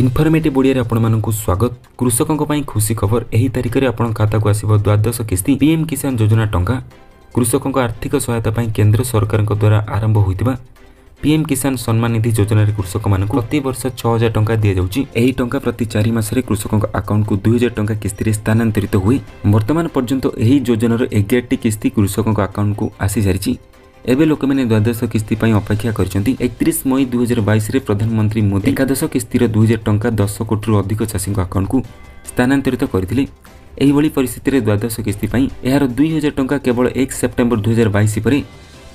informative ଓଡ଼ିଆରେ ଆପଣମାନଙ୍କୁ ସ୍ୱାଗତ କୃଷକଙ୍କ ପାଇଁ ଖୁସି ଖବର ଏହି ତାରିଖରେ ଆପଣଙ୍କ ଖାତାକୁ ଆସିବ ଦ୍ୱାଦଶ କିସ୍ତି ପିଏମ୍ କିଷାନ ଯୋଜନା ଟଙ୍କା କୃଷକଙ୍କ ଆର୍ଥିକ ସହାୟତା ପାଇଁ କେନ୍ଦ୍ର ସରକାରଙ୍କ ଦ୍ୱାରା ଆରମ୍ଭ ହୋଇଥିବା ପିଏମ୍ କିଷାନ ସମ୍ମାନ ନିଧି ଯୋଜନାରେ କୃଷକମାନଙ୍କୁ ପ୍ରତିବର୍ଷ ଛଅ ହଜାର ଟଙ୍କା ଦିଆଯାଉଛି ଏହି ଟଙ୍କା ପ୍ରତି ଚାରି ମାସରେ କୃଷକଙ୍କ ଆକାଉଣ୍ଟକୁ ଦୁଇ ହଜାର ଟଙ୍କା କିସ୍ତିରେ ସ୍ଥାନାନ୍ତରିତ ହୁଏ ବର୍ତ୍ତମାନ ପର୍ଯ୍ୟନ୍ତ ଏହି ଯୋଜନାର ଏଗାରଟି କିସ୍ତି କୃଷକଙ୍କ ଆକାଉଣ୍ଟକୁ ଆସିସାରିଛି ଏବେ ଲୋକମାନେ ଦ୍ୱାଦଶ କିସ୍ତି ପାଇଁ ଅପେକ୍ଷା କରିଛନ୍ତି ଏକତିରିଶ ମଇ ଦୁଇହଜାର ବାଇଶରେ ପ୍ରଧାନମନ୍ତ୍ରୀ ମୋଦି ଏକାଦଶ କିସ୍ତିର ଦୁଇହଜାର ଟଙ୍କା ଦଶ କୋଟିରୁ ଅଧିକ ଚାଷୀଙ୍କ ଆକାଉଣ୍ଟକୁ ସ୍ଥାନାନ୍ତରିତ କରିଥିଲେ ଏହିଭଳି ପରିସ୍ଥିତିରେ ଦ୍ୱାଦଶ କିସ୍ତି ପାଇଁ ଏହାର ଦୁଇ ହଜାର ଟଙ୍କା କେବଳ ଏକ ସେପ୍ଟେମ୍ବର ଦୁଇହଜାର ବାଇଶ ପରେ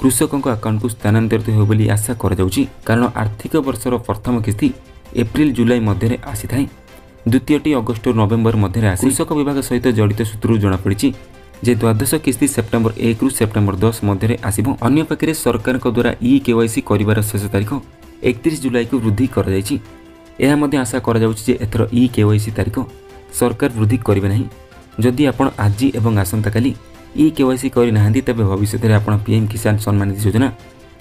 କୃଷକଙ୍କ ଆକାଉଣ୍ଟକୁ ସ୍ଥାନାନ୍ତରିତ ହେବ ବୋଲି ଆଶା କରାଯାଉଛି କାରଣ ଆର୍ଥିକ ବର୍ଷର ପ୍ରଥମ କିସ୍ତି ଏପ୍ରିଲ ଜୁଲାଇ ମଧ୍ୟରେ ଆସିଥାଏ ଦ୍ୱିତୀୟଟି ଅଗଷ୍ଟରୁ ନଭେମ୍ବର ମଧ୍ୟରେ ଆସି କୃଷକ ବିଭାଗ ସହିତ ଜଡ଼ିତ ସୂତ୍ରରୁ ଜଣାପଡ଼ିଛି ଯେ ଦ୍ୱାଦଶ କିସ୍ତି ସେପ୍ଟେମ୍ବର ଏକରୁ ସେପ୍ଟେମ୍ବର ଦଶ ମଧ୍ୟରେ ଆସିବ ଅନ୍ୟ ପାଖରେ ସରକାରଙ୍କ ଦ୍ୱାରା ଇ କେୱାଇସି କରିବାର ଶେଷ ତାରିଖ ଏକତିରିଶ ଜୁଲାଇକୁ ବୃଦ୍ଧି କରାଯାଇଛି ଏହା ମଧ୍ୟ ଆଶା କରାଯାଉଛି ଯେ ଏଥର ଇ କେୱାଇସି ତାରିଖ ସରକାର ବୃଦ୍ଧି କରିବେ ନାହିଁ ଯଦି ଆପଣ ଆଜି ଏବଂ ଆସନ୍ତାକାଲି ଇ କେୱାଇସି କରିନାହାନ୍ତି ତେବେ ଭବିଷ୍ୟତରେ ଆପଣ ପିଏମ୍ କିଷାନ ସମ୍ମାନ ଯୋଜନା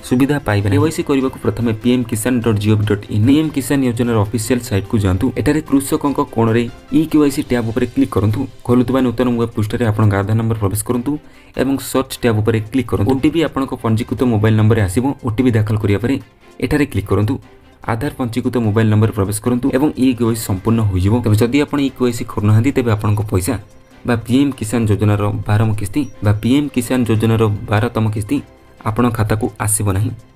ସୁବିଧା ପାଇବେ କେୱାଇସି କରିବାକୁ ପ୍ରଥମେ PM Kisan dot G O V dot in PM Kisan ଯୋଜନାର ଅଫିସିଆଲ ସାଇଟ୍କୁ ଯାଆନ୍ତୁ ଏଠାରେ କୃଷକଙ୍କ କୋଣରେ ଇ କେୱାଇସି ଟ୍ୟାବ୍ ଉପରେ କ୍ଲିକ୍ କରନ୍ତୁ ଖୋଲୁଥିବା ନୂତନ ୱେବ୍ ପୃଷ୍ଠାରେ ଆପଣଙ୍କ ଆଧାର ନମ୍ବର ପ୍ରବେଶ କରନ୍ତୁ ଏବଂ ସର୍ଚ୍ଚ ଟ୍ୟାବ୍ ଉପରେ କ୍ଲିକ୍ କରନ୍ତୁ ଓଟିପି ଆପଣଙ୍କ ପଞ୍ଜୀକୃତ ମୋବାଇଲ ନମ୍ବରରେ ଆସିବ ଓଟିପି ଦାଖଲ କରିବା ପରେ ଏଠାରେ କ୍ଲିକ୍ କରନ୍ତୁ আধার পঞ্জীকৃত মোবাইল নম্বর প্রবেশ করতু এবং ই কেওয়াইসি সম্পূর্ণ হয়ে যাব তবে যদি আপনার ই কেওয়াইসি করু না তবে আপনার পয়সা বা পিএম কিষান যোজনার বারম কিস্তি বা পিএম কিষান যোজনার বারতম কিস্তি ଆପଣଙ୍କ ଖାତାକୁ ଆସିବ ନାହିଁ